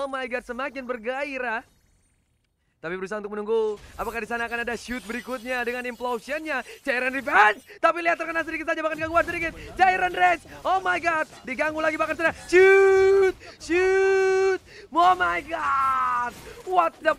Oh my god, semakin bergairah. Tapi berusaha untuk menunggu apakah di sana akan ada shoot berikutnya dengan implosionnya. Cairan revenge. Tapi lihat terkena sedikit saja bahkan gangguan sedikit. Cairan rage. Oh my god. Diganggu lagi bahkan sudah shoot. Shoot. Oh my god. What the